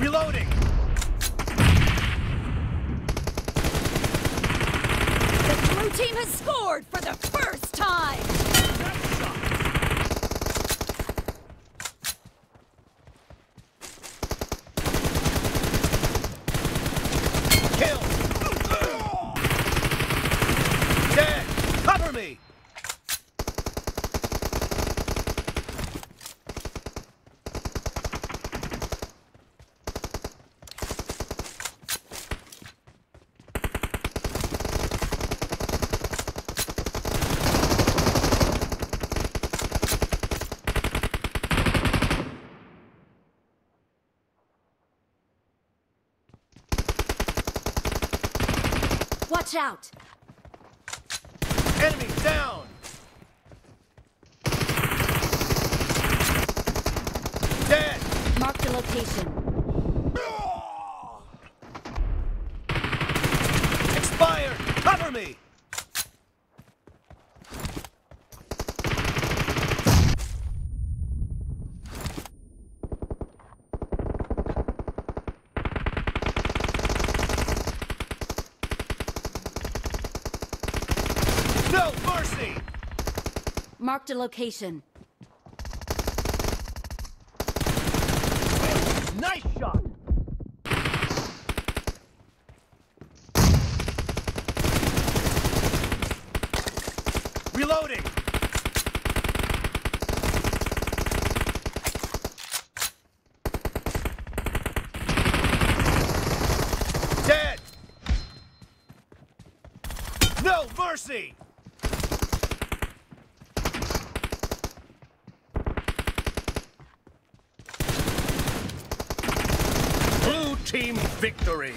Reloading! The blue team has scored for the first time! Kill! Watch out! Enemy down! Dead! Mark the location. No mercy! Mark the location. Nice shot! Reloading! Dead! No mercy! Blue team victory!